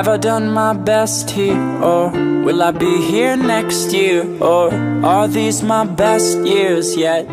Have I done my best here? Or will I be here next year? Or are these my best years yet?